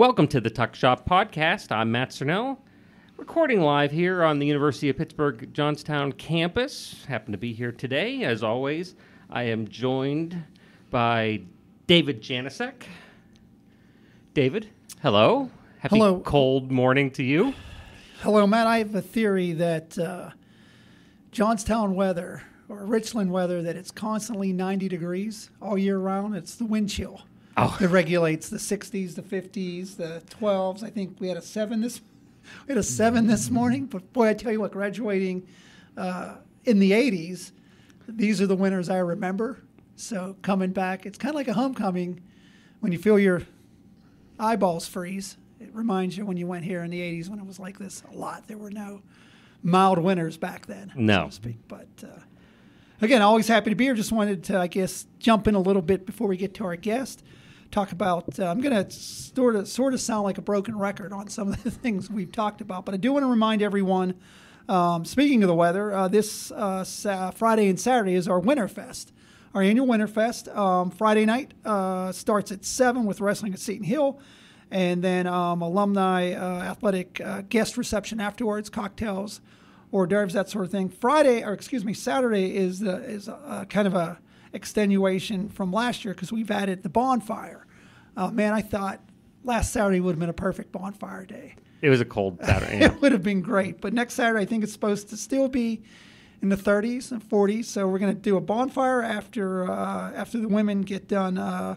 Welcome to the Tuck Shop Podcast. I'm Matt Cernell, recording live here on the University of Pittsburgh Johnstown campus. Happen to be here today, as always. I am joined by David Janicek. David, hello. Happy Hello. cold morning to you. Hello, Matt. I have a theory that uh, Johnstown weather or Richland weather that it's constantly 90 degrees all year round. It's the wind chill Oh. that regulates the 60s, the 50s, the 12s. I think we had a seven this we had a seven this morning. But boy, I tell you what, graduating uh, in the 80s, these are the winters I remember. So coming back, it's kind of like a homecoming when you feel your eyeballs freeze. It reminds you when you went here in the 80s when it was like this a lot. There were no mild winters back then, No. so to speak. But uh, again, always happy to be here. Just wanted to, I guess, jump in a little bit before we get to our guest. Talk about. Uh, I'm going to sort of sort of sound like a broken record on some of the things we've talked about, but I do want to remind everyone. Um, speaking of the weather, uh, this uh, sa- Friday and Saturday is our Winterfest, our annual Winterfest. Um, Friday night uh, starts at seven with wrestling at Seton Hill, and then um, alumni uh, athletic uh, guest reception afterwards, cocktails, hors d'oeuvres, that sort of thing. Friday, or excuse me, Saturday is the is a, kind of a extenuation from last year because we've added the bonfire. Uh, man, I thought last Saturday would have been a perfect bonfire day. It was a cold Saturday. yeah. It would have been great. But next Saturday, I think it's supposed to still be in the 30s and 40s. So we're going to do a bonfire after uh, after the women get done uh,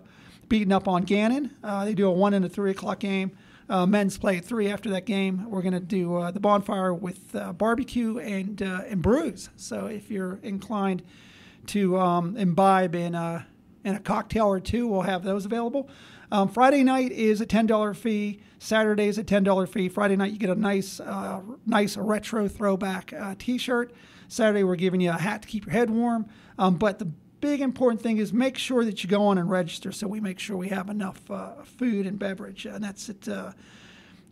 beating up on Gannon. Uh, they do a one and a three o'clock game. Uh, men's play at three after that game. We're going to do uh, the bonfire with uh, barbecue and uh, and brews. So if you're inclined to um, imbibe in a in a cocktail or two, we'll have those available. Um, Friday night is a ten dollar fee. Saturday is a ten dollar fee. Friday night you get a nice uh, nice retro throwback uh, T-shirt. Saturday we're giving you a hat to keep your head warm. Um, but the big important thing is make sure that you go on and register so we make sure we have enough uh, food and beverage. And that's at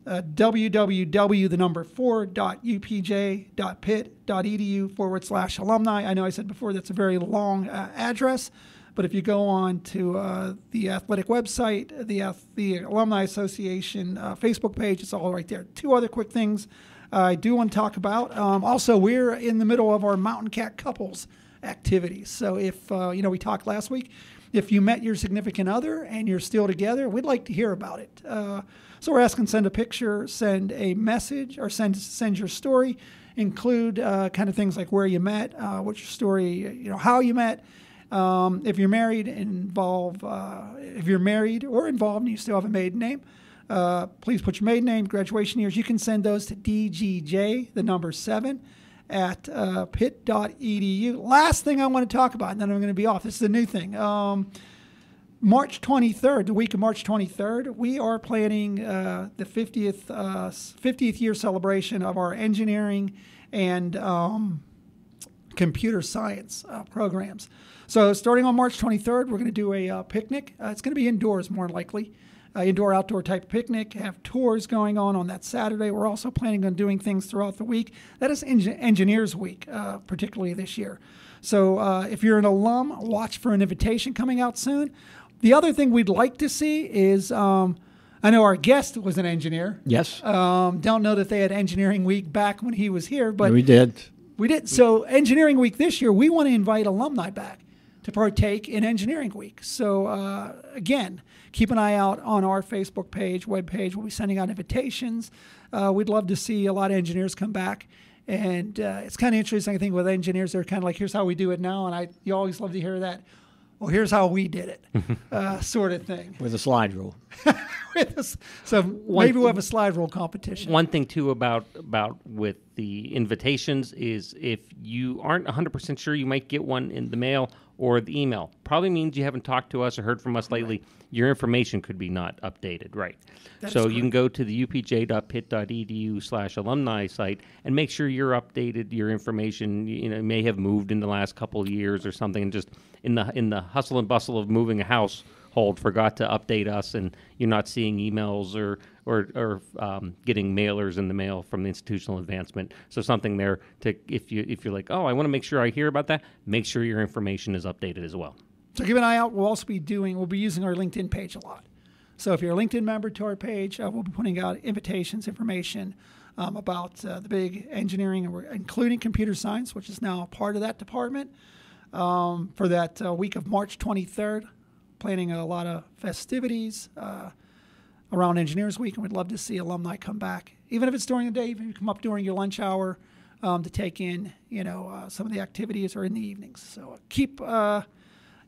uh, uh, www the number four dot upj dot pitt dot edu forward slash alumni. I know I said before that's a very long uh, address, but if you go on to uh, the athletic website, the ath- the alumni association uh, Facebook page, it's all right there. Two other quick things I do want to talk about. Um, also, we're in the middle of our Mountain Cat couples activities. So if uh, you know we talked last week, if you met your significant other and you're still together, we'd like to hear about it. Uh, so we're asking send a picture, send a message, or send send your story. Include uh, kind of things like where you met, uh, your story, you know, how you met. Um, if you're married, involve. Uh, if you're married or involved, and you still have a maiden name, uh, please put your maiden name, graduation years. You can send those to DGJ, the number seven, at uh, pitt.edu. Last thing I want to talk about, and then I'm going to be off. This is a new thing. Um, March 23rd, the week of March 23rd, we are planning uh, the 50th uh, 50th year celebration of our engineering and um, computer science uh, programs. So, starting on March 23rd, we're going to do a uh, picnic. Uh, it's going to be indoors, more likely, uh, indoor outdoor type picnic. Have tours going on on that Saturday. We're also planning on doing things throughout the week. That is Eng- Engineers Week, uh, particularly this year. So, uh, if you're an alum, watch for an invitation coming out soon. The other thing we'd like to see is. Um, I know our guest was an engineer. Yes, Um, don't know that they had engineering week back when he was here, but we did. we did. So, Engineering Week this year, we want to invite alumni back to partake in Engineering Week. So, uh, again, keep an eye out on our Facebook page, webpage. We'll be sending out invitations. Uh, we'd love to see a lot of engineers come back. And uh, it's kind of interesting, I think, with engineers, they're kind of like, here's how we do it now. And I, you always love to hear that. Well, here's how we did it, uh, sort of thing. with a slide rule. With us. so maybe we'll have a slide rule competition. One thing too about about with the invitations is if you aren't 100% sure you might get one in the mail or the email. Probably means you haven't talked to us or heard from us lately. Your information could be not updated, right? That so you can go to the upj.pitt.edu slash alumni site and make sure you're updated. Your information, you know, may have moved in the last couple of years or something, and just in the in the hustle and bustle of moving a household, forgot to update us, and you're not seeing emails or or, or um, getting mailers in the mail from the institutional advancement. So something there to if you if you're like, oh, I want to make sure I hear about that. Make sure your information is updated as well. So keep an eye out. We'll also be doing, we'll be using our LinkedIn page a lot. So if you're a LinkedIn member to our page, uh, we'll be putting out invitations, information um, about uh, the big engineering, including computer science, which is now part of that department, um, for that uh, week of March 23rd. Planning a lot of festivities uh, around Engineers Week, and we'd love to see alumni come back, even if it's during the day, even if you come up during your lunch hour um, to take in, you know, uh, some of the activities or in the evenings. So keep uh,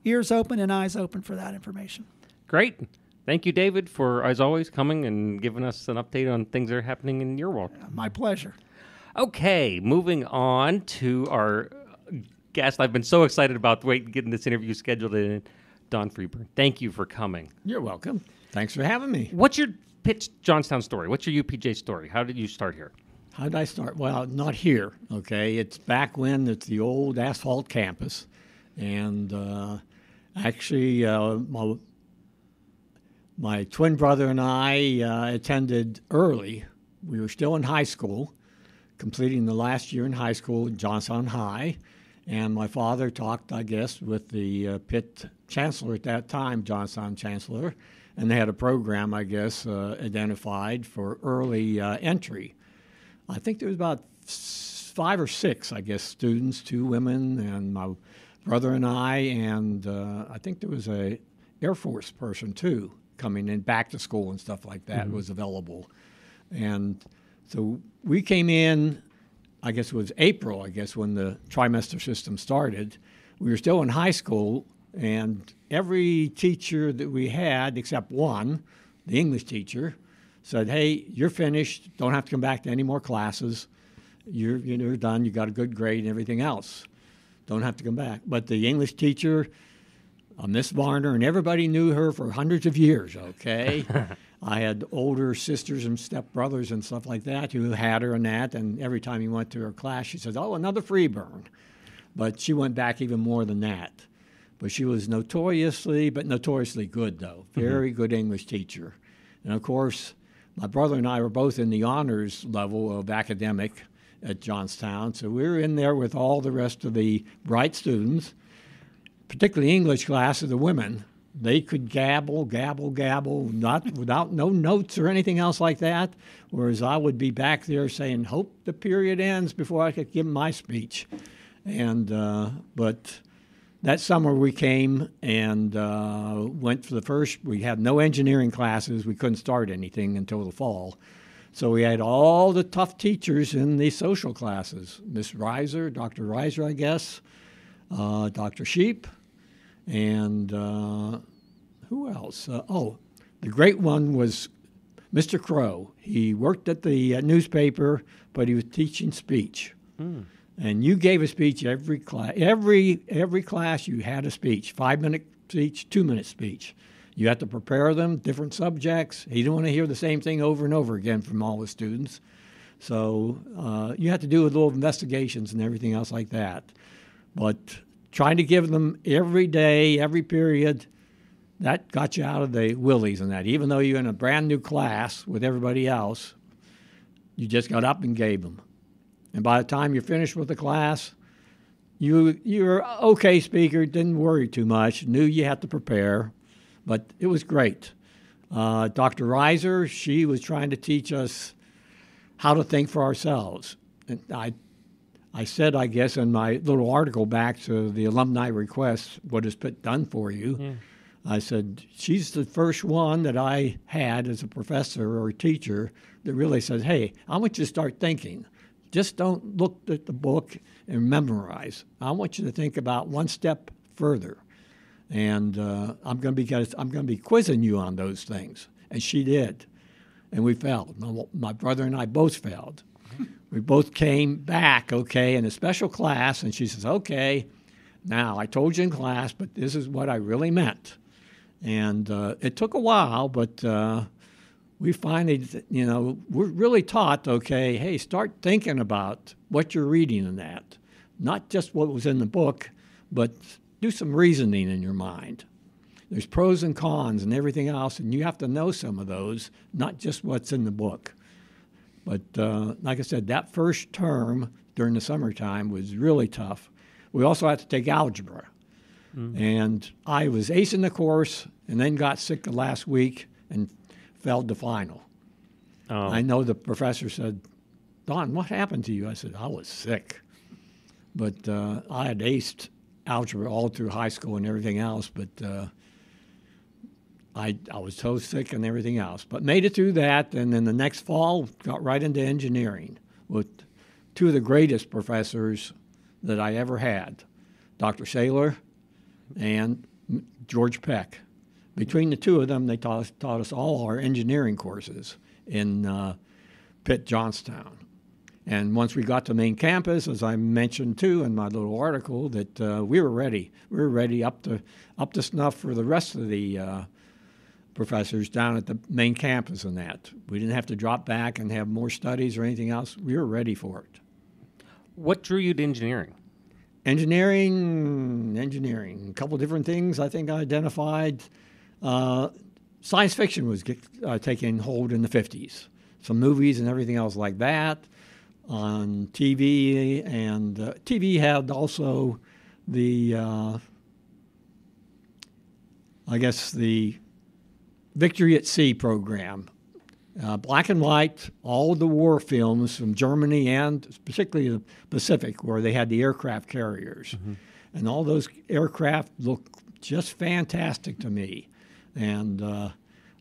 ears open and eyes open for that information. Great. Thank you, David, for as always coming and giving us an update on things that are happening in your world. My pleasure. Okay, moving on to our guest. I've been so excited about wait, getting this interview scheduled in. Don Freeburn, thank you for coming. You're welcome. Thanks for having me. What's your Pitt Johnstown story? What's your UPJ story? How did you start here? How did I start? Well, not here. Okay, it's back when it's the old asphalt campus, and uh, actually, uh, my my twin brother and I uh, attended early. We were still in high school, completing the last year in high school at Johnstown High, and my father talked, I guess, with the uh, Pitt chancellor at that time, Johnstown chancellor, and they had a program, I guess, uh, identified for early uh, entry. I think there was about five or six, I guess, students, two women, and my brother and I, and uh, I think there was a Air Force person too coming in back to school and stuff like that was available, and so we came in. I guess it was April. I guess when the trimester system started, we were still in high school, and every teacher that we had, except one, the English teacher, said, "Hey, you're finished. Don't have to come back to any more classes. You're you're done. You got a good grade and everything else. Don't have to come back." But the English teacher, uh, Miss Varner, and everybody knew her for hundreds of years. Okay. I had older sisters and stepbrothers and stuff like that who had her and that, and every time he went to her class, she said, "Oh, another Freeburn," but she went back even more than that. But she was notoriously, but notoriously good though, very good English teacher, and of course, my brother and I were both in the honors level of academic at Johnstown, so we were in there with all the rest of the bright students, particularly English class of the women. They could gabble, gabble, gabble, not without no notes or anything else like that. Whereas I would be back there saying, "Hope the period ends before I could give my speech." And uh, but that summer we came and uh, went for the first. We had no engineering classes. We couldn't start anything until the fall. So we had all the tough teachers in the social classes. Miss Reiser, Dr. Reiser, I guess, uh, Dr. Sheep, and uh, who else? Uh, oh, the great one was Mr. Crow. He worked at the uh, newspaper, but he was teaching speech. And you gave a speech every class. Every every class you had a speech, five minute speech, two minute speech. You had to prepare them, different subjects. He didn't want to hear the same thing over and over again from all the students. So uh, you had to do a little investigations and everything else like that. But trying to give them every day, every period, that got you out of the willies and that. Even though you're in a brand new class with everybody else, you just got up and gave them. And by the time you're finished with the class, you you're okay speaker, didn't worry too much, knew you had to prepare, but it was great. Uh, Dr. Reiser, she was trying to teach us how to think for ourselves. And I, I said, I guess, in my little article back to the alumni request, what has Pitt done for you? I said, she's the first one that I had as a professor or a teacher that really said, hey, I want you to start thinking. Just don't look at the book and memorize. I want you to think about one step further. And uh, I'm going to be I'm going to be quizzing you on those things. And she did, and we failed. My, my brother and I both failed. We both came back okay in a special class, and she says, "Okay, now I told you in class, but this is what I really meant." And uh, it took a while, but uh, we finally, you know, we're really taught, okay, hey, start thinking about what you're reading in that, not just what was in the book, but do some reasoning in your mind. There's pros and cons and everything else, and you have to know some of those, not just what's in the book. But uh, like I said, that first term during the summertime was really tough. We also had to take algebra. And I was acing the course and then got sick the last week and failed the final. Oh. I know the professor said, Don, what happened to you? I said, I was sick. But uh, I had aced algebra all through high school and everything else, but uh, I, I was so sick and everything else. But made it through that, and then the next fall got right into engineering with two of the greatest professors that I ever had Dr. Saylor and George Peck. Between the two of them, they taught us, taught us all our engineering courses in uh, Pitt, Johnstown. And once we got to main campus, as I mentioned too in my little article, that uh, we were ready. We were ready up to up to snuff for the rest of the uh, professors down at the main campus and that. We didn't have to drop back and have more studies or anything else. We were ready for it. What drew you to engineering? Engineering, engineering, a couple different things I think I identified. Uh, science fiction was get, uh, taking hold in the 50s. Some movies and everything else like that on TV, and uh, TV had also the, uh, I guess, the Victory at Sea program. Uh, black and white, all the war films from Germany and particularly the Pacific, where they had the aircraft carriers. And all those aircraft look just fantastic to me. And uh,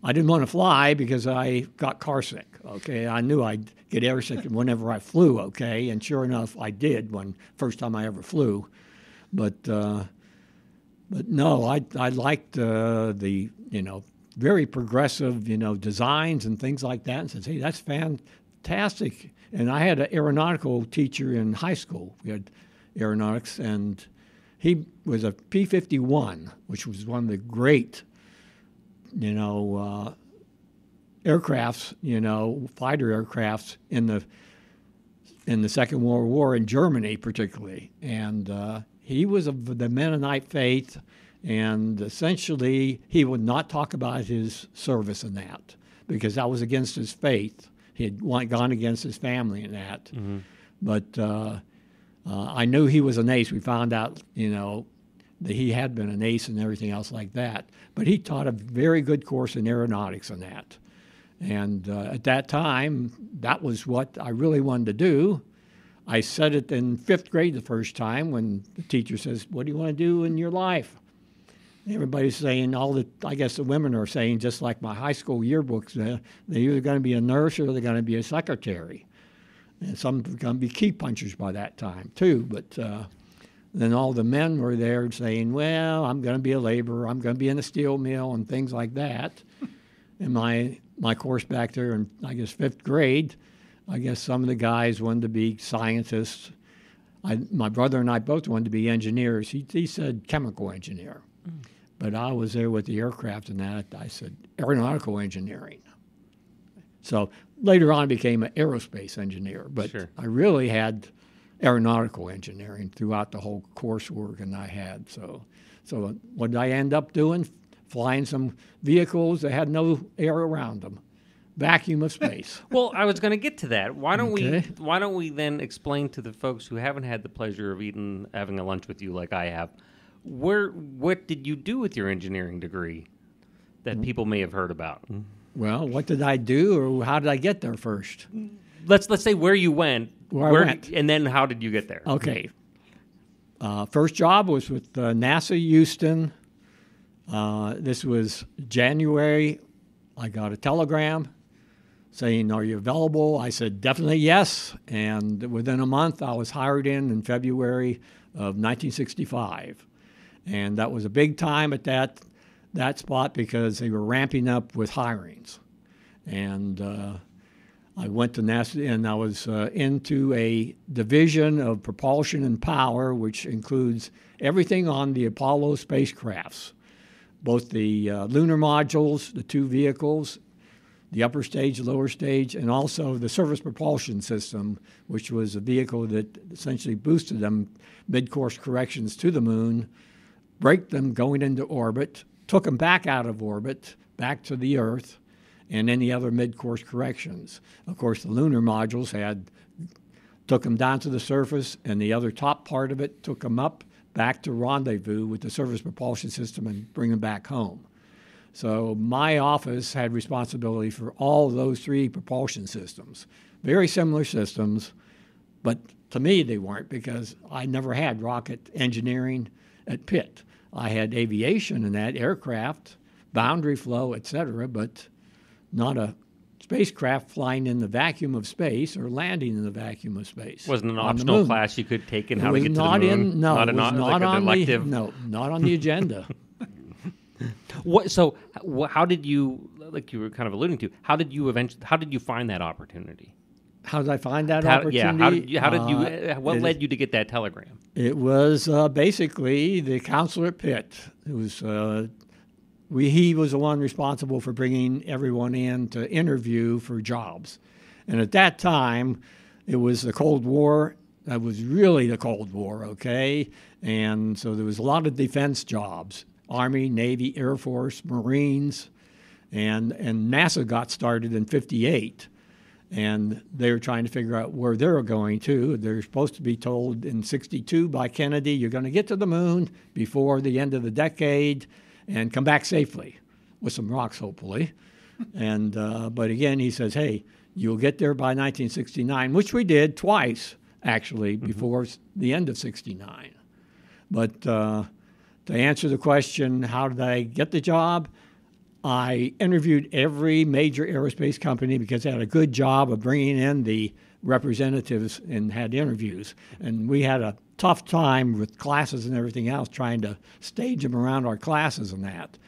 I didn't want to fly because I got car sick. Okay, I knew I'd get airsick whenever I flew. Okay, and sure enough, I did when first time I ever flew. But uh, but no, I I liked uh, the you know very progressive you know designs and things like that, and said, hey, that's fantastic. And I had an aeronautical teacher in high school. We had aeronautics, and he was a P fifty one, which was one of the great you know, uh, aircrafts, you know, fighter aircrafts in the in the Second World War in Germany, particularly. And uh, he was of the Mennonite faith, and essentially he would not talk about his service in that because that was against his faith. He had gone against his family in that. Mm-hmm. But uh, uh, I knew he was an ace. We found out, you know, he had been an ace and everything else like that. But he taught a very good course in aeronautics and that. And uh, at that time, that was what I really wanted to do. I said it in fifth grade the first time when the teacher says, What do you want to do in your life? Everybody's saying, all the, I guess the women are saying, just like my high school yearbooks, uh, they're either going to be a nurse or they're going to be a secretary. And some are going to be key punchers by that time, too. But uh, then all the men were there saying, Well, I'm going to be a laborer, I'm going to be in a steel mill, and things like that. in my, my course back there in, I guess, fifth grade, I guess some of the guys wanted to be scientists. I, my brother and I both wanted to be engineers. He, he said chemical engineer. Mm. But I was there with the aircraft and that. I said aeronautical engineering. So later on, I became an aerospace engineer. But Sure. I really had aeronautical engineering throughout the whole coursework, and I had so. So what did I end up doing? Flying some vehicles that had no air around them, vacuum of space. Well, I was going to get to that. Why don't Okay. we? Why don't we then explain to the folks who haven't had the pleasure of eating, having a lunch with you like I have, where what did you do with your engineering degree that Mm. people may have heard about? well, what did I do, or how did I get there first? Let's let's say where you went, Where I went. and then how did you get there? Okay. Uh, first job was with uh, NASA Houston. Uh, this was January. I got a telegram saying, Are you available? I said, Definitely yes. And within a month, I was hired in in February of 1965. And that was a big time at that, that spot because they were ramping up with hirings. And uh, I went to NASA and I was uh, into a division of propulsion and power, which includes everything on the Apollo spacecrafts, both the uh, lunar modules, the two vehicles, the upper stage, lower stage, and also the service propulsion system, which was a vehicle that essentially boosted them mid course corrections to the moon, braked them going into orbit, took them back out of orbit, back to the Earth, and any other mid-course corrections. Of course, the lunar modules had took them down to the surface, and the other top part of it took them up back to rendezvous with the service propulsion system and bring them back home. So my office had responsibility for all those three propulsion systems. Very similar systems, but to me they weren't because I never had rocket engineering at Pitt. I had aviation and that aircraft, boundary flow, etc., but not a spacecraft flying in the vacuum of space or landing in the vacuum of space. Wasn't an optional class you could take in It how to was get to the moon. in no, not an, was like not an on the no, not on the agenda. What? So, how did you, like you were kind of alluding to, how did you eventually, how did you find that opportunity? How did I find that How, opportunity? yeah. How did you? How did you? Uh, uh, what it- led you to get that telegram? It was uh, basically the counselor at Pitt. It was uh, we. He was the one responsible for bringing everyone in to interview for jobs, and at that time, it was the Cold War. That was really the Cold War, okay, and so there was a lot of defense jobs: Army, Navy, Air Force, Marines, and and NASA got started in '58 and they were trying to figure out where they were going to. They're supposed to be told in 62 by Kennedy, you're going to get to the moon before the end of the decade and come back safely with some rocks, hopefully. and uh, but again, he says, hey, you'll get there by 1969, which we did twice actually before s- the end of 69. But uh, to answer the question, how did I get the job? I interviewed every major aerospace company because they had a good job of bringing in the representatives and had interviews. And we had a tough time with classes and everything else trying to stage them around our classes and that.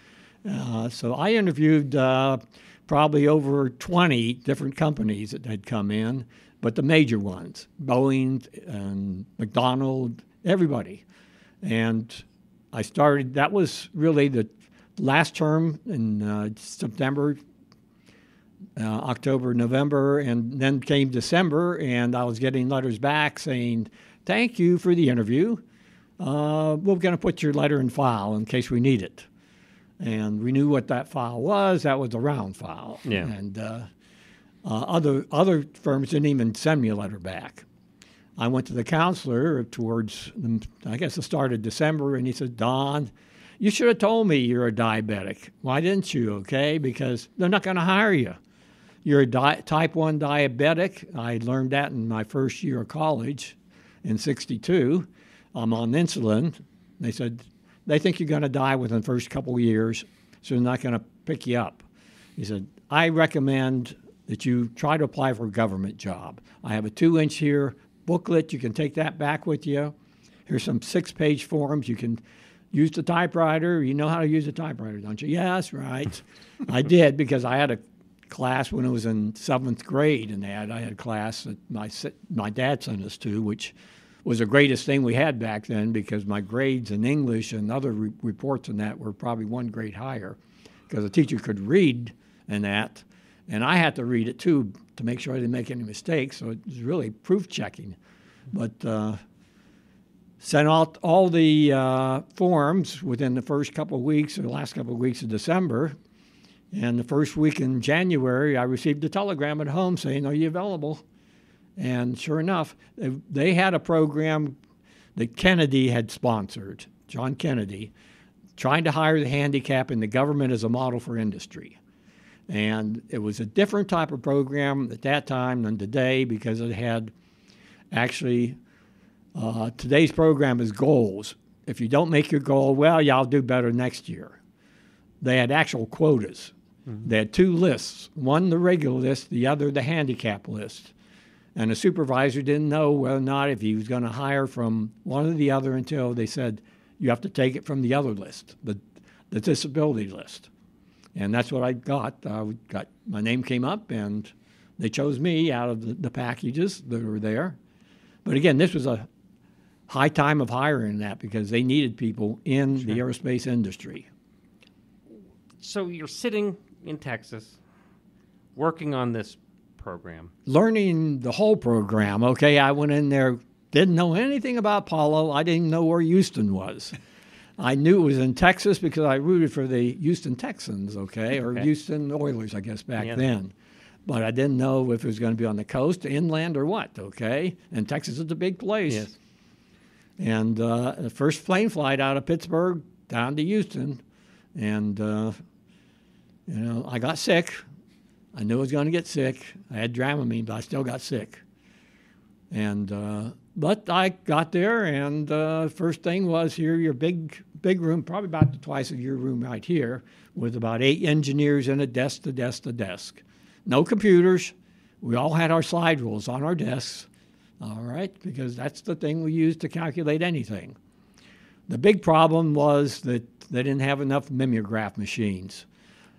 Uh, so I interviewed uh, probably over 20 different companies that had come in, but the major ones Boeing and McDonnell, everybody. And I started, that was really the last term in uh, September, uh, October, November, and then came December, and I was getting letters back saying, Thank you for the interview. Uh, we're going to put your letter in file in case we need it. And we knew what that file was. That was a round file. Yeah. And uh, uh, other other firms didn't even send me a letter back. I went to the counselor towards, I guess, the start of December, and he said, Don, you should have told me you're a diabetic. Why didn't you? Okay, because they're not going to hire you. You're a di- type 1 diabetic. I learned that in my first year of college in 62. I'm on insulin. They said, they think you're going to die within the first couple of years, so they're not going to pick you up. He said, I recommend that you try to apply for a government job. I have a two inch here booklet. You can take that back with you. Here's some six page forms. You can use the typewriter. You know how to use a typewriter, don't you? Yes, right. I did because I had a class when I was in seventh grade, and that I had a class that my my dad sent us to, which was the greatest thing we had back then because my grades in English and other re- reports and that were probably one grade higher because the teacher could read and that, and I had to read it too to make sure I didn't make any mistakes. So it was really proof checking, but. Uh, sent out all the uh, forms within the first couple of weeks or the last couple of weeks of December. And the first week in January, I received a telegram at home saying, Are you available? And sure enough, they, had a program that Kennedy had sponsored, John Kennedy, trying to hire the handicap in the government as a model for industry. And it was a different type of program at that time than today because it had actually uh, today's program is goals. If you don't make your goal, well, yeah, I'll do better next year. They had actual quotas. Mm-hmm. They had two lists one the regular list, the other the handicap list. And the supervisor didn't know whether or not if he was going to hire from one or the other until they said, you have to take it from the other list, the, the disability list. And that's what I got. I got my name came up, and they chose me out of the, the packages that were there. But again, this was a high time of hiring that because they needed people in the aerospace industry. So you're sitting in Texas, working on this program. Learning the whole program, okay, I went in there, didn't know anything about Apollo. I didn't know where Houston was. I knew it was in Texas because I rooted for the Houston Texans, okay, or Okay. Houston Oilers, I guess, back Yeah. then. But I didn't know if it was going to be on the coast, inland, or what, okay? And Texas is a big place. Yes. And uh, the first plane flight out of Pittsburgh down to Houston, and uh, You know, I got sick. I knew I was going to get sick. I had Dramamine, but I still got sick. And uh, but I got there, and uh, first thing was here, your big big room, probably about the twice of your room right here, with about eight engineers in a desk to desk to desk. No computers. We all had our slide rules on our desks. All right, because that's the thing we use to calculate anything. The big problem was that they didn't have enough mimeograph machines,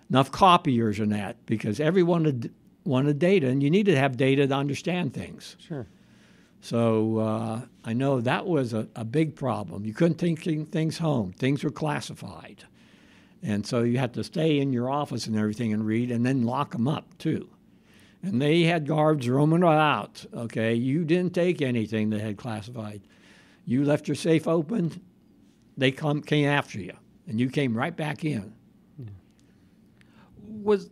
enough copiers and that, because everyone wanted, wanted data, and you need to have data to understand things. Sure. So uh, I know that was a, a big problem. You couldn't take things home. Things were classified. And so you had to stay in your office and everything and read and then lock them up too. And they had guards roaming out. Okay, you didn't take anything that had classified. You left your safe open, they come came after you, and you came right back in. Was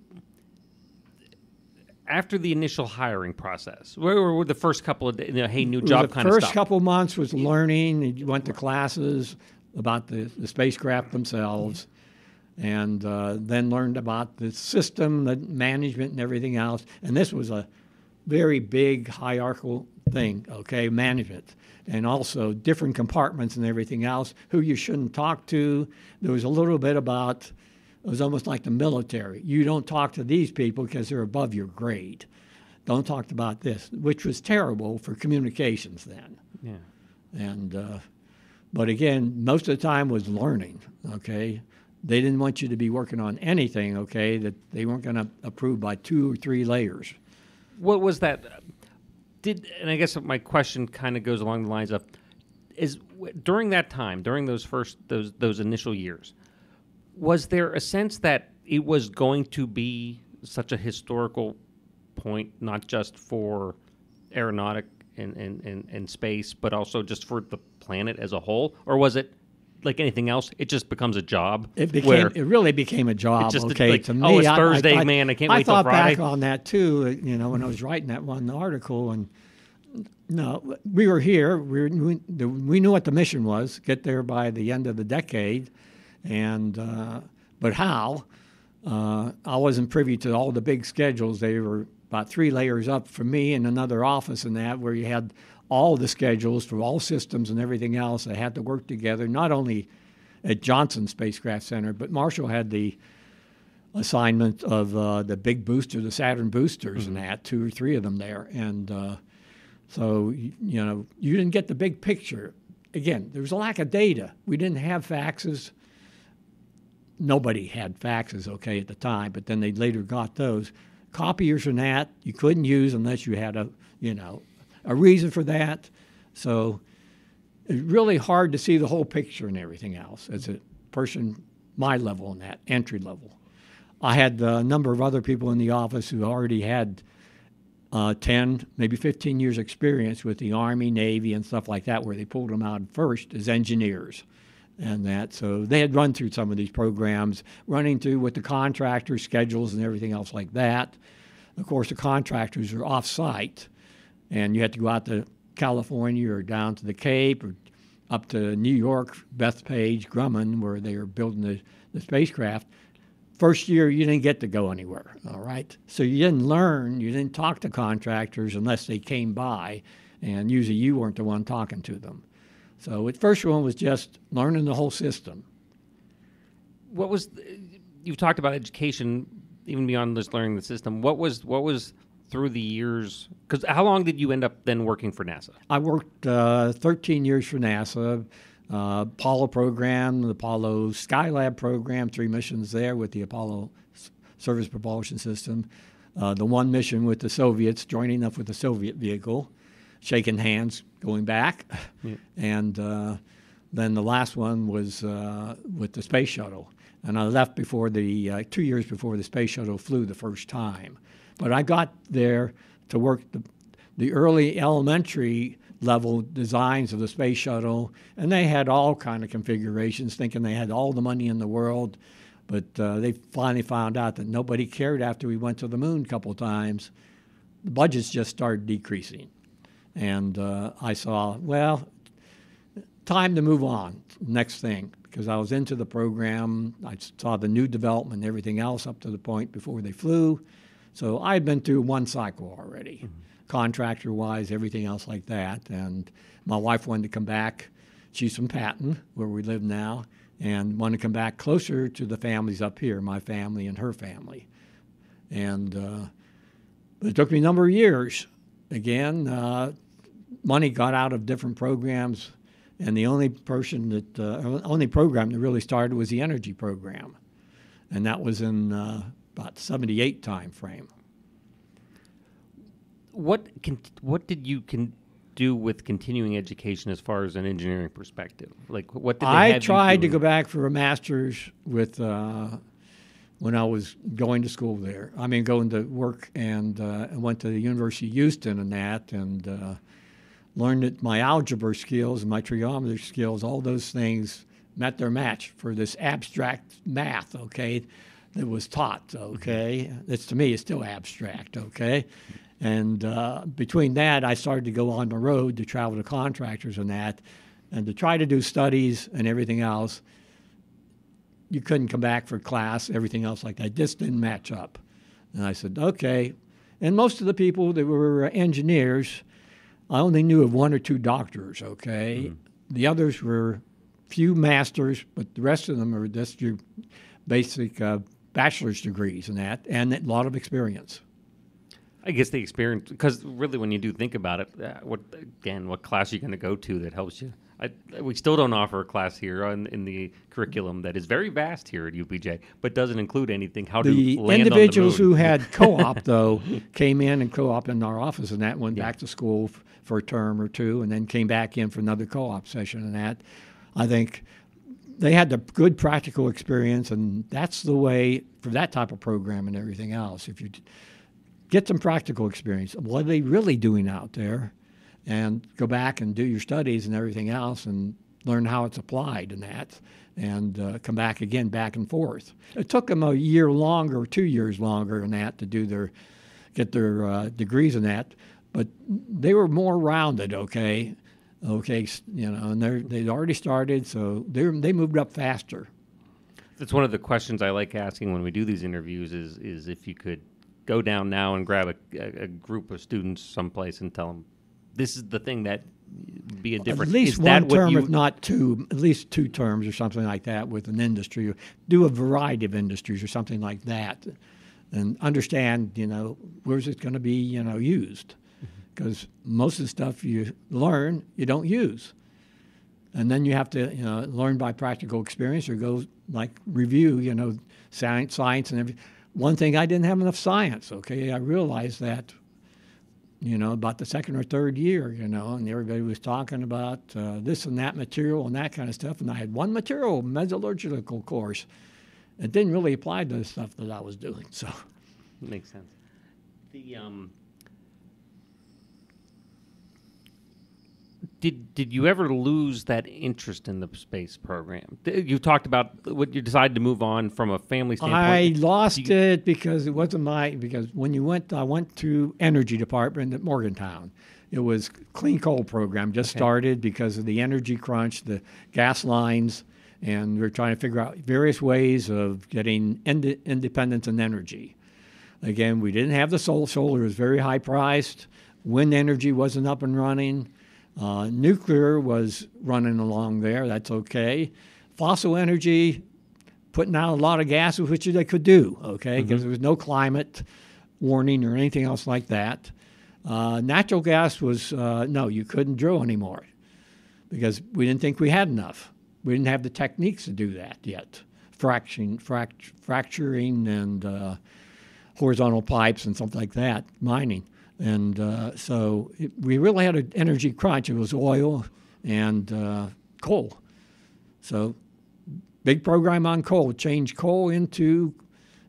after the initial hiring process, where were the first couple of you know, hey new job the kind first of stuff? couple months was learning. You went to classes about the, the spacecraft themselves, and uh, then learned about the system, the management, and everything else. And this was a very big hierarchical thing. Okay, management, and also different compartments and everything else. Who you shouldn't talk to. There was a little bit about it was almost like the military. You don't talk to these people because they're above your grade. Don't talk about this, which was terrible for communications then. Yeah. And uh, but again, most of the time was learning. Okay, they didn't want you to be working on anything. Okay, that they weren't going to approve by two or three layers. What was that? Did and I guess my question kind of goes along the lines of is during that time, during those first those those initial years, was there a sense that it was going to be such a historical point, not just for aeronautic and, and, and, and space, but also just for the planet as a whole? Or was it like anything else, it just becomes a job. It became. It really became a job. just okay, like, to me, oh, it's I- Thursday, I, man, I can't I wait till Friday. I thought back on that too. You know, when I was writing that one article, and no, we were here. We were, we, the- we knew what the mission was: get there by the end of the decade, and uh, but how? Uh, I wasn't privy to all the big schedules. They were about three layers up from me in another office and that, where you had all the schedules for all systems and everything else. They had to work together, not only at Johnson Spacecraft Center, but Marshall had the assignment of uh, the big booster, the Saturn boosters, and that two or three of them there, and uh, so y- you know you didn't get the big picture. Again, there was a lack of data. We didn't have faxes. Nobody had faxes, okay, at the time, but then they later got those. Copiers and that you couldn't use unless you had a you know a reason for that. So it's really hard to see the whole picture and everything else as a person my level in that entry level. I had a number of other people in the office who already had uh, 10, maybe 15 years experience with the Army, Navy, and stuff like that, where they pulled them out first as engineers and that. So they had run through some of these programs, running through with the contractors' schedules and everything else like that. Of course, the contractors are off site, and you had to go out to California or down to the Cape or up to New York, Bethpage, Grumman, where they were building the, the spacecraft. First year, you didn't get to go anywhere, all right? So you didn't learn, you didn't talk to contractors unless they came by, and usually you weren't the one talking to them. So the first one was just learning the whole system. what was you've talked about education even beyond just learning the system what was what was through the years because how long did you end up then working for nasa I worked uh, 13 years for NASA, uh, Apollo program, the Apollo Skylab program, three missions there with the Apollo Service Propulsion System. Uh, the one mission with the Soviets, joining up with the Soviet vehicle, shaking hands, going back. And uh, then the last one was uh, with the space shuttle. And I left before the, uh, two years before the space shuttle flew the first time. But I got there to work the, the early elementary level designs of the space shuttle, and they had all kind of configurations, thinking they had all the money in the world. But uh, they finally found out that nobody cared after we went to the moon a couple times. The budgets just started decreasing, and uh, I saw well, time to move on. Next thing, because I was into the program. I saw the new development and everything else up to the point before they flew. So I'd been through one cycle already, contractor wise, everything else like that. And my wife wanted to come back. She's from Patton, where we live now, and wanted to come back closer to the families up here, my family and her family. And uh, it took me a number of years. Again, uh, money got out of different programs, and the only person that uh, only program that really started was the energy program, and that was in uh, about '78 time frame. What can what did you can do with continuing education as far as an engineering perspective? Like what did I tried to go back for a master's with uh, when I was going to school there. I mean, going to work and uh, went to the University of Houston and that, and uh, learned that my algebra skills and my trigonometry skills, all those things, met their match for this abstract math. Okay, that was taught. Okay, that's to me is still abstract. Okay. And uh, between that, I started to go on the road to travel to contractors and that, and to try to do studies and everything else. You couldn't come back for class, everything else like that. It just didn't match up. And I said, okay. And most of the people that were engineers, I only knew of one or two doctors, okay? The others were few masters, but the rest of them were just your basic uh, bachelor's degrees and that, and a lot of experience. I guess the experience, because really, when you do think about it, uh, what again, what class are you going to go to that helps you? I, we still don't offer a class here on, in the curriculum that is very vast here at UPJ, but doesn't include anything how The to individuals the who had co-op though came in and co-op in our office, and that went back to school f- for a term or two, and then came back in for another co-op session. And that, I think, they had the good practical experience, and that's the way for that type of program and everything else. If you get some practical experience, what are they really doing out there, and go back and do your studies and everything else, and learn how it's applied and that, and uh, come back again, back and forth. It took them a year longer, two years longer than that to do their, get their uh, degrees in that, but they were more rounded. Okay, okay, you know, and they they'd already started, so they they moved up faster. That's one of the questions I like asking when we do these interviews is is if you could go down now and grab a, a group of students someplace and tell them this is the thing that be a different. At least is one term, you, if not two, at least two terms or something like that with an industry. Do a variety of industries or something like that, and understand, you know, where's it going to be, you know, used? Mm-hmm. Because most of the stuff you learn, you don't use, and then you have to, you know, learn by practical experience or go like review, you know, science, science, and everything. One thing I didn't have enough science. Okay, I realized that you know, about the second or third year, you know, and everybody was talking about uh, this and that material and that kind of stuff. And I had one material, metallurgical course. It didn't really apply to the stuff that I was doing. So Makes sense. The um, did did you ever lose that interest in the space program? You talked about what you decided to move on from a family standpoint. I lost you- it because it wasn't my, because when you went, I went to energy department at Morgantown. It was clean coal program, just started because of the energy crunch, the gas lines, and we we're trying to figure out various ways of getting ind- independence in energy. Again, we didn't have the solar. Solar was very high priced. Wind energy wasn't up and running. Uh, nuclear was running along there. That's okay. Fossil energy, putting out a lot of gases, which they could do, okay, because there was no climate warning or anything else like that. Uh, natural gas was, uh, no, you couldn't drill anymore because we didn't think we had enough. We didn't have the techniques to do that yet. Fracturing, fract- fracturing and uh, horizontal pipes and something like that, mining. And uh, so it, we really had an energy crunch. It was oil and uh, coal. So big program on coal, change coal into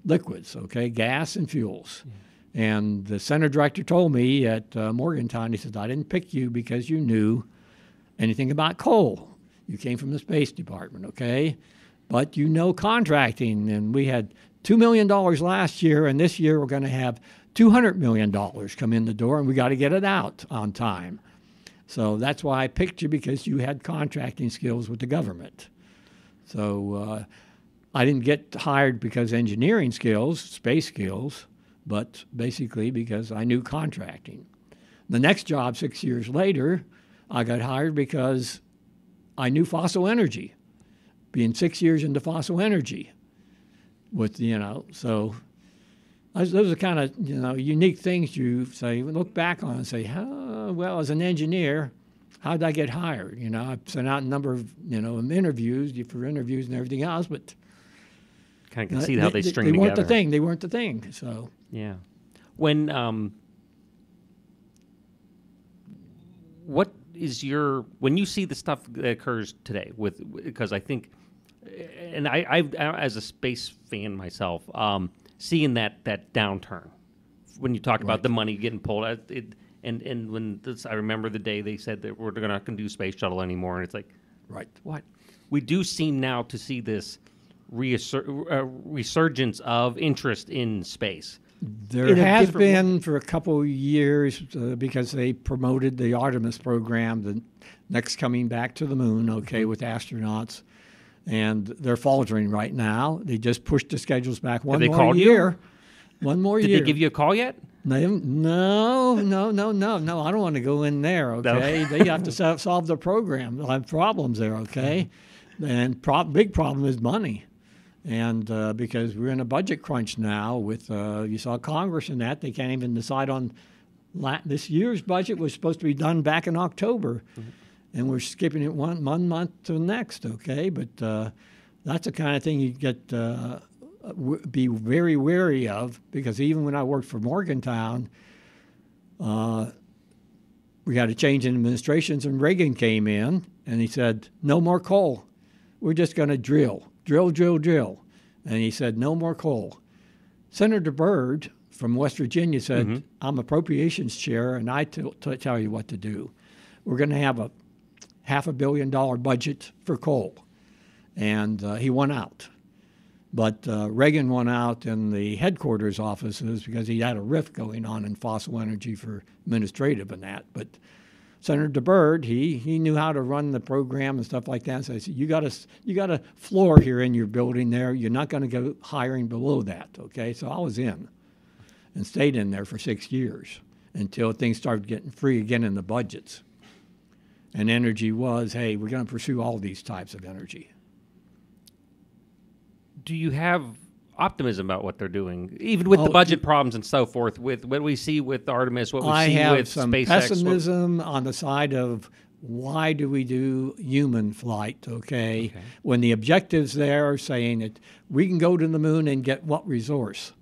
liquids, okay, gas and fuels. And the center director told me at uh, Morgantown, he said, I didn't pick you because you knew anything about coal. You came from the Space Department, okay? But you know contracting, and we had $2 million last year, and this year we're going to have $200 million come in the door, and we got to get it out on time. So that's why I picked you because you had contracting skills with the government. So uh, I didn't get hired because engineering skills, space skills, but basically because I knew contracting. The next job, six years later, I got hired because I knew fossil energy, being six years into fossil energy. With you know, so those, those are kind of you know unique things you say look back on and say, oh, well, as an engineer, how did I get hired? You know, I sent out a number of you know interviews for interviews and everything else, but kind of can see how they, string they together. weren't the thing. They weren't the thing. So Yeah. When um, what is your when you see the stuff that occurs today with because I think and I I as a space fan myself um, seeing that that downturn when you talk about the money getting pulled out it and and when this I remember the day they said that we're not going to do space shuttle anymore and it's like right. what we do seem now to see this reassur- uh, resurgence of interest in space There in has different way. been for a couple of years uh, because they promoted the Artemis program, the next coming back to the moon, okay, Mm-hmm. with astronauts. And they're faltering right now. They just pushed the schedules back one they more called you? year. One more did year. Did they give you a call yet They No, no, no, no, no. I don't want to go in there. Okay, they have to sol- solve the program. I have problems there. Okay, and pro- big problem is money, and uh, because we're in a budget crunch now. With uh, you saw Congress and that they can't even decide on la- this year's budget was supposed to be done back in October, and we're skipping it one one month to the next. Okay, but uh, that's the kind of thing you get. Uh, w- be very wary of because even when I worked for Morgantown, uh, we had a change in administrations, and Reagan came in and he said, "No more coal. We're just going to drill, drill, drill, drill." And he said, "No more coal." Senator Byrd from West Virginia said, "I'm appropriations chair, and I t- t- tell you what to do. We're going to have a half a billion dollar budget for coal," and uh, he won out. But uh, Reagan won out in the headquarters offices because he had a rift going on in fossil energy for administrative and that. But Senator DeBurd, he he knew how to run the program and stuff like that. So I said, you got a you got a floor here in your building there. You're not going to go hiring below that, okay? So I was in, and stayed in there for six years until things started getting free again in the budgets. And energy was, hey, we're going to pursue all these types of energy. do you have optimism about what they're doing, even with the Oh, budget problems and so forth? With what we see with Artemis, what we I see have with some SpaceX, what- pessimism on the side of why do we do human flight, okay? When the objectives there are saying that we can go to the moon and get what resource?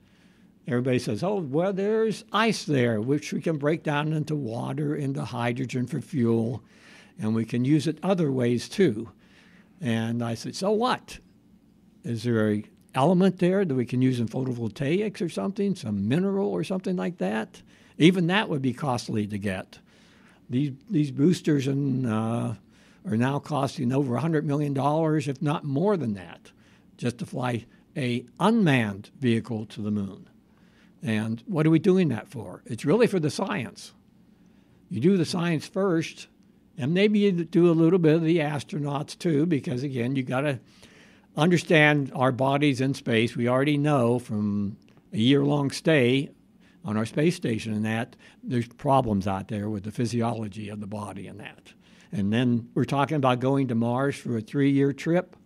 Everybody says, oh, well, there's ice there, which we can break down into water, into hydrogen for fuel, and we can use it other ways too. And I said, so what? Is there a element there that we can use in photovoltaics or something, some mineral or something like that? Even that would be costly to get. These these boosters and uh, are now costing over hundred million dollars, if not more than that, just to fly a unmanned vehicle to the moon. And what are we doing that for? It's really for the science. You do the science first, and maybe you do a little bit of the astronauts too, because again, you got to understand our bodies in space. We already know from a year long stay on our space station and that there's problems out there with the physiology of the body and that. And then we're talking about going to Mars for a three year trip.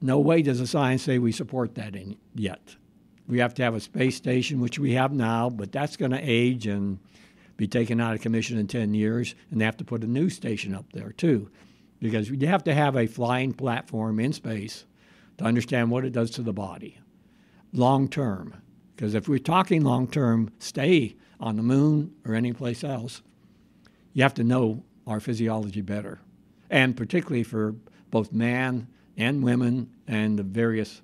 No way does the science say we support that in yet. We have to have a space station, which we have now, but that's going to age and be taken out of commission in 10 years, and they have to put a new station up there too, because you have to have a flying platform in space to understand what it does to the body long term. Because if we're talking long term, stay on the moon or any place else, you have to know our physiology better, and particularly for both man and women and the various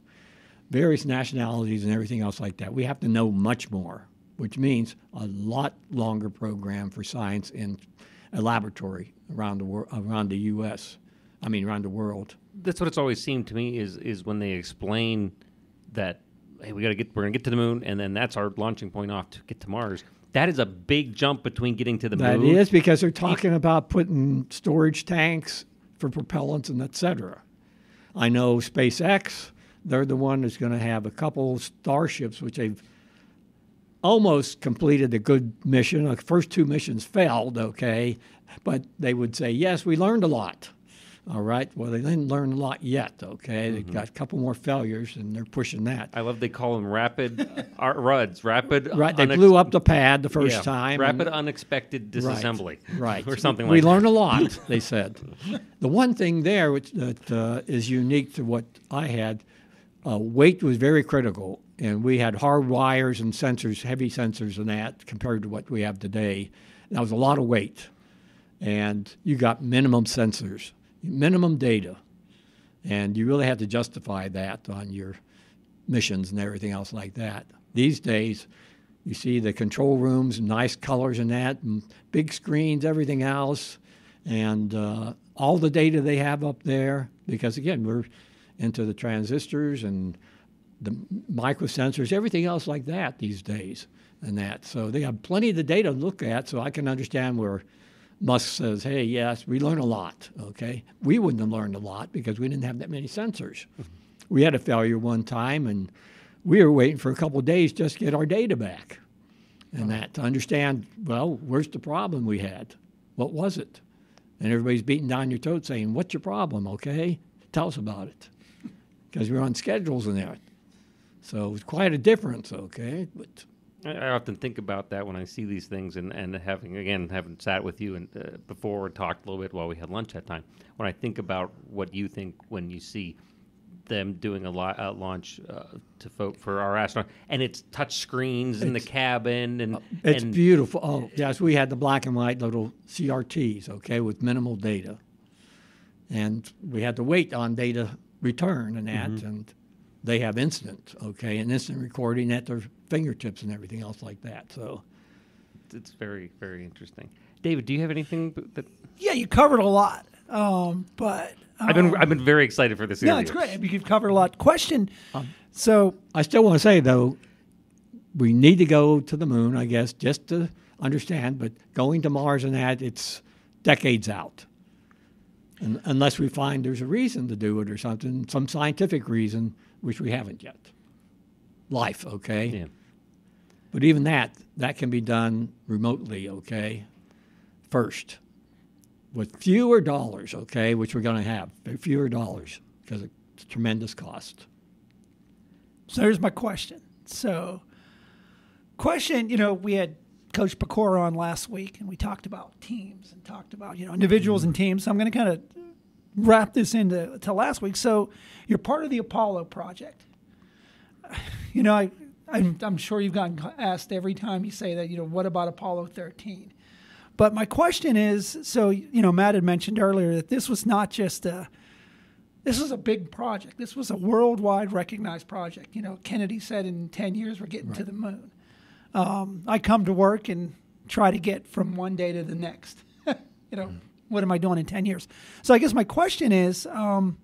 various nationalities and everything else like that. We have to know much more, which means a lot longer program for science in a laboratory around the wor- around the U.S. I mean, around the world. that's what it's always seemed to me is is when they explain that hey, we got to get we're gonna get to the moon, and then that's our launching point off to get to Mars. That is a big jump between getting to the That moon. is because they're talking about putting storage tanks for propellants and et cetera. I know SpaceX, they're the one that's going to have a couple starships, which they've almost completed a good mission. The first two missions failed, okay, but they would say, yes, we learned a lot. All right. Well, they didn't learn a lot yet. Okay, Mm-hmm. they've got a couple more failures, and they're pushing that. I love they call them rapid uh, RUDs, rapid. Right. They unex- blew up the pad the first yeah, time. Rapid and- unexpected disassembly. Right. or something like. we like learned a lot, they said. the one thing there which, that uh, is unique to what I had, uh, weight was very critical. And we had hard wires and sensors, heavy sensors and that compared to what we have today. That was a lot of weight. And you got minimum sensors, minimum data. And you really had to justify that on your missions and everything else like that. These days, you see the control rooms, nice colors and that, and big screens, everything else, and uh, all the data they have up there. Because again, we're into the transistors and the microsensors, everything else like that these days, and that. So they have plenty of the data to look at, so I can understand where Musk says, "Hey, yes, we learn a lot." Okay, we wouldn't have learned a lot because we didn't have that many sensors. we had a failure one time, and we were waiting for a couple of days just to get our data back, and that to understand. Well, where's the problem we had? What was it? And everybody's beating down your throat saying, "What's your problem?" Okay, tell us about it, because we're on schedules and that. So it was quite a difference. Okay, but I, often think about that when I see these things, and, and having again having sat with you and uh, before and talked a little bit while we had lunch that time. When I think about what you think when you see them doing a, li- launch uh, to vote for our astronaut, and it's touch screens in the cabin, and It's and beautiful. Oh, yes, we had the black and white little CRTs, okay, with minimal data. And we had to wait on data return and that, Mm-hmm. and they have instant, okay, and instant recording at their fingertips and everything else like that. So, it's very very interesting. David, do you have anything that Yeah, you covered a lot, um, but I've been I've been very excited for this. no, interview. it's great. You've covered a lot. Question. so I still want to say, though, we need to go to the moon, I guess, just to understand, but going to Mars and that, it's decades out. Un unless we find there's a reason to do it or something, some scientific reason, which we haven't yet. Life, okay? Yeah. But even that, that can be done remotely, okay? First, with fewer dollars, okay, which we're going to have, fewer dollars because it's tremendous cost. So here's my question. So, question, you know, we had Coach Pecora on last week, and we talked about teams and talked about you know individuals and teams. So I'm going to kind of wrap this into to last week. So you're part of the Apollo project. You know, I I'm, I'm sure you've gotten asked every time you say that. You know, what about Apollo 13? But my question is, so you know, Matt had mentioned earlier that this was not just a this was a big project. This was a worldwide recognized project. You know, Kennedy said in 10 years we're getting to the moon. Um, I come to work and try to get from one day to the next. you know, what am I doing in 10 years? So I guess my question is um,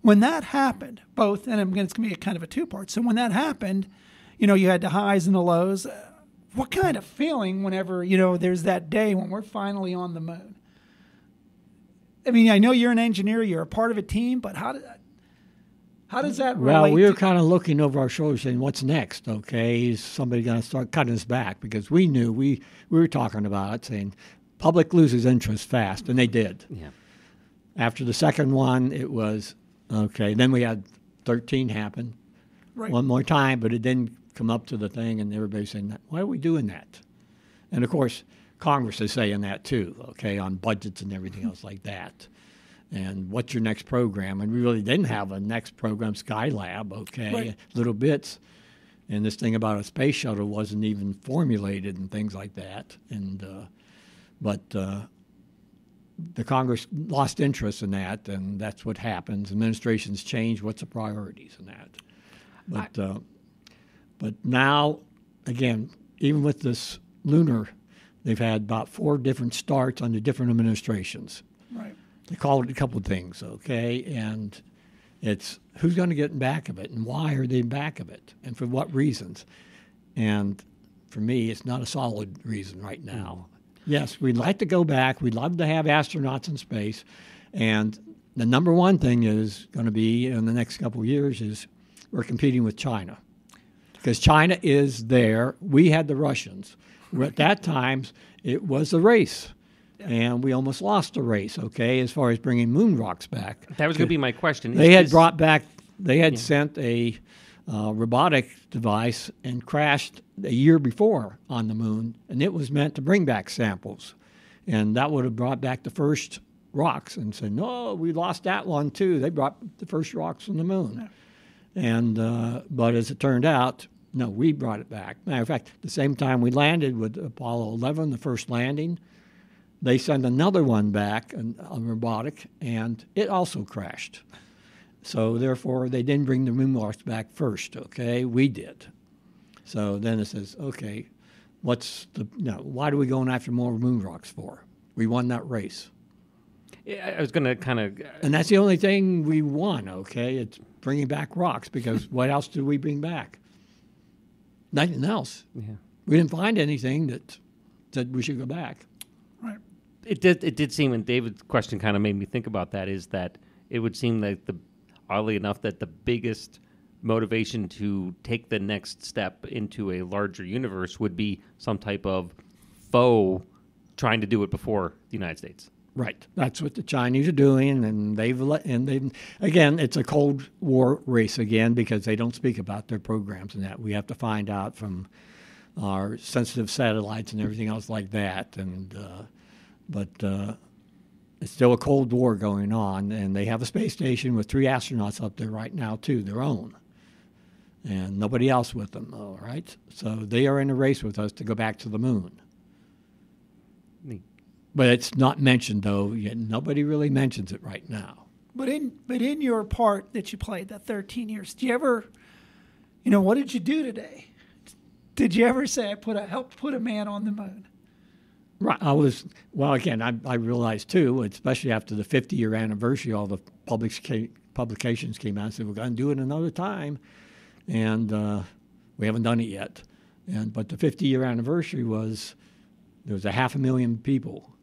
when that happened, both, and I'm gonna, it's going to be a kind of a two part. So when that happened, you know, you had the highs and the lows. Uh, what kind of feeling whenever, you know, there's that day when we're finally on the moon? I mean, I know you're an engineer, you're a part of a team, but how did how does that Well, we were to- kind of looking over our shoulders saying, what's next? Okay, is somebody going to start cutting us back? Because we knew, we, we were talking about it, saying public loses interest fast, and they did. Yeah. After the second one, it was, okay, then we had 13 happen right. one more time, but it didn't come up to the thing, and everybody's saying, why are we doing that? And of course, Congress is saying that too, okay, on budgets and everything else like that. And what's your next program? And we really didn't have a next program, Skylab, okay, Right. little bits. And this thing about a space shuttle wasn't even formulated and things like that. And uh, but uh, the Congress lost interest in that, and that's what happens. Administrations change. What's the priorities in that? But uh, but now, again, even with this lunar, they've had about four different starts under different administrations. right. They call it a couple of things, okay, and it's who's going to get in back of it, and why are they in back of it, and for what reasons. And for me, it's not a solid reason right now. Mm. Yes, we'd like to go back. We'd love to have astronauts in space, and the number one thing is going to be in the next couple of years is we're competing with China because China is there. We had the Russians. At that time, it was a race, and we almost lost the race. Okay, as far as bringing moon rocks back, That was going to be my question. they Is had this- brought back. They had sent a uh, robotic device and crashed a year before on the moon, and it was meant to bring back samples, and that would have brought back the first rocks. And said, no, we lost that one too. They brought the first rocks from the moon, and uh, but as it turned out. No, we brought it back. Matter of fact, the same time we landed with Apollo 11, the first landing, they sent another one back, an, a robotic, and it also crashed. So therefore, they didn't bring the moon rocks back first. Okay, we did. So then it says, okay, what's the? No, why are we going after more moon rocks for? We won that race, I I was going to kind of. Uh, and that's the only thing we won. Okay, it's bringing back rocks because what else did we bring back? Nothing else. Yeah. We didn't find anything that said we should go back. Right. It did. It did seem, and David's question kind of made me think about that. Is that it would seem like the oddly enough that the biggest motivation to take the next step into a larger universe would be some type of foe trying to do it before the United States. Right. That's what the Chinese are doing, and they've and they again, it's a Cold War race again because they don't speak about their programs and that. We have to find out from our sensitive satellites and everything else like that. And uh, but uh, it's still a Cold War going on, and they have a space station with three astronauts up there right now too, their own, and nobody else with them. All right. So they are in a race with us to go back to the moon. Neat. But it's not mentioned though. Yet nobody really mentions it right now. But in but in your part that you played, that 13 years, do you ever, you know, what did you do today? Did you ever say I put a help put a man on the moon? Right. I was well. Again, I, I realized too, especially after the 50 year anniversary, all the publica- publications came out and said we're going to do it another time, and uh, we haven't done it yet. And but the 50 year anniversary was there was a half a million people.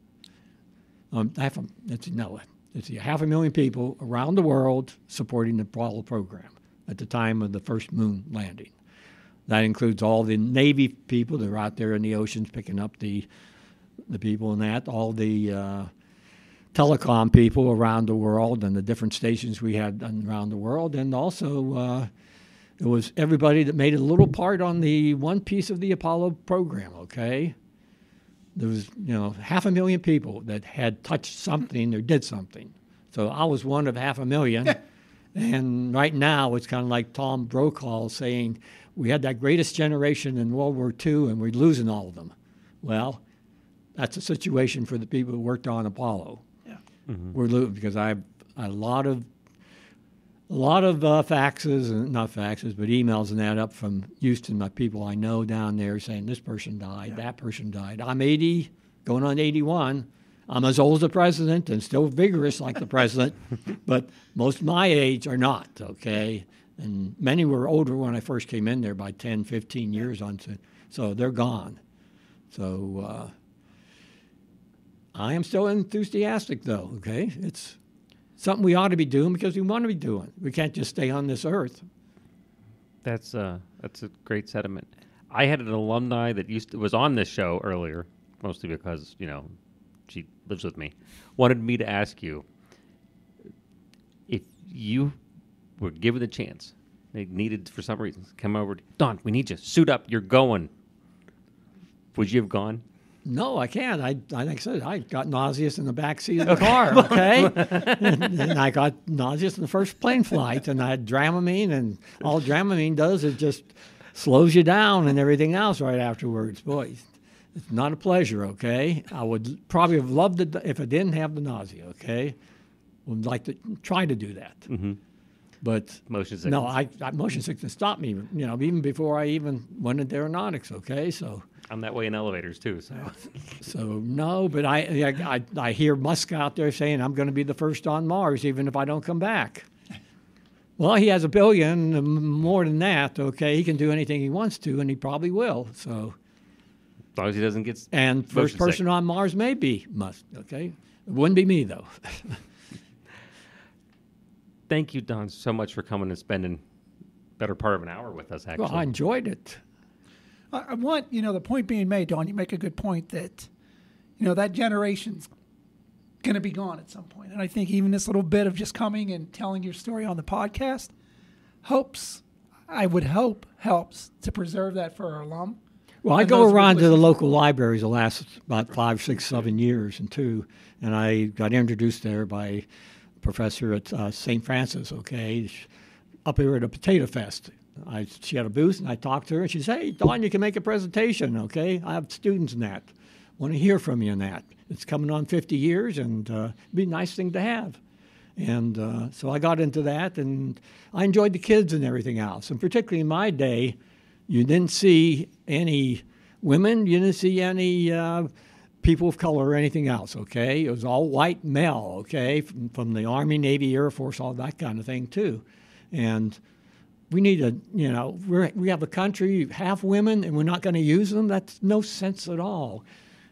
Um, half a, it's no, it's a half a million people around the world supporting the Apollo program at the time of the first moon landing. That includes all the Navy people that are out there in the oceans picking up the the people in that, all the uh, telecom people around the world, and the different stations we had around the world, and also uh, it was everybody that made a little part on the one piece of the Apollo program. Okay, there was you know half a million people that had touched something or did something. So I was one of half a million. And right now, it's kind of like Tom Brokaw saying, we had that greatest generation in World War II and we're losing all of them. Well, that's a situation for the people who worked on Apollo. Yeah. We're losing because I have a lot of a lot of uh, faxes and not faxes, but emails and that up from Houston, my people I know down there saying this person died, that person died. I'm 80, going on 81. I'm as old as the president and still vigorous like the president, but most of my age are not, okay? And many were older when I first came in there by 10, 15 years on, so- so they're gone. So uh, I am still enthusiastic, though, okay? It's something we ought to be doing because we want to be doing. We can't just stay on this earth. That's uh, that's a great sentiment. I had an alumni that used to, was on this show earlier, mostly because you know she lives with me. Wanted me to ask you if you were given the chance, they needed for some reason come over. Don, we need you. Suit up. You're going. Would you have gone? No, I can't. I, I like I said, I got nauseous in the back seat of the car. Okay, and, and I got nauseous in the first plane flight, and I had Dramamine, and all Dramamine does is just slows you down and everything else right afterwards. Boy, it's not a pleasure. Okay, I would probably have loved it if I didn't have the nausea. Okay, would like to try to do that, Mm-hmm. but Motion sickness. no, I, I motion sickness stopped me. You know, even before I even went into aeronautics. Okay, so. I'm that way in elevators too. So So no, but I, I, I, I hear Musk out there saying I'm going to be the first on Mars, even if I don't come back. Well, he has a billion, more than that. Okay, he can do anything he wants to, and he probably will. So, as long as he doesn't get and first Motion person on Mars may be Musk. Okay, it wouldn't be me though. Thank you, Don, so much for coming and spending better part of an hour with us. Actually, Well, I enjoyed it. I, I want you know the point being made, Don. You make a good point that you know that generation's going to be gone at some point. and I think even this little bit of just coming and telling your story on the podcast hopes. I would hope helps to preserve that for our alum. Well, I go around to the local libraries the last about five, six, seven years, and two, and I got introduced there by a professor at uh, St. Francis. Okay, up here at a Potato Fest. I, she had a booth, and I talked to her, and she said, "Hey, Don, you can make a presentation. Okay, I have students in that. Want to hear from you in that. It's coming on 50 years, and uh, be a nice thing to have." And uh, so I got into that, and I enjoyed the kids and everything else. And particularly in my day, you didn't see any women, you didn't see any uh, people of color or anything else, okay? It was all white male, okay, from, from the Army, Navy, Air Force, all that kind of thing, too. And we need a, you know, we're, we have a country, half women, and we're not going to use them? That's no sense at all.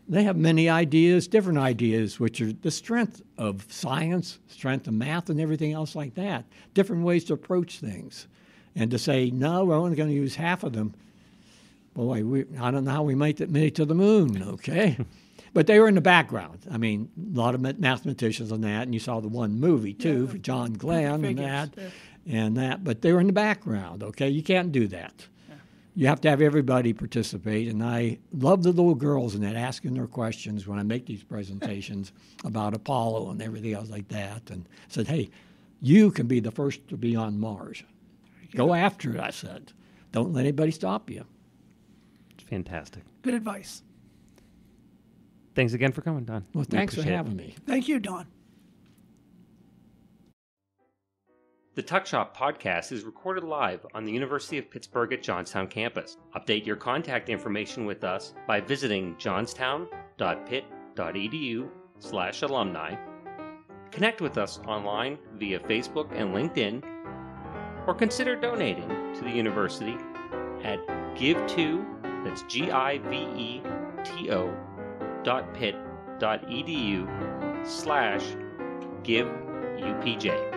They have many ideas, different ideas, which are the strength of science, strength of math, and everything else like that. Different ways to approach things. And to say, no, we're only going to use half of them, boy, we, I don't know how we it, made it to the moon, okay? but they were in the background. I mean, a lot of mathematicians on that, and you saw the one movie too for John Glenn and that, yeah. and that. But they were in the background, okay? You can't do that. You have to have everybody participate, and I love the little girls in that asking their questions when I make these presentations about Apollo and everything else like that, and said, "Hey, you can be the first to be on Mars. Go after it." I said, "Don't let anybody stop you." it's fantastic. Good advice. Thanks again for coming, Don. Well, We thanks for appreciate it. having me. Thank you, Don. The Tuck Shop podcast is recorded live on the University of Pittsburgh at Johnstown campus. Update your contact information with us by visiting johnstown.pitt.edu slash alumni. Connect with us online via Facebook and LinkedIn, or consider donating to the university at give2, that's G-I-V-E-T-O, dot pitt dot edu slash give UPJ.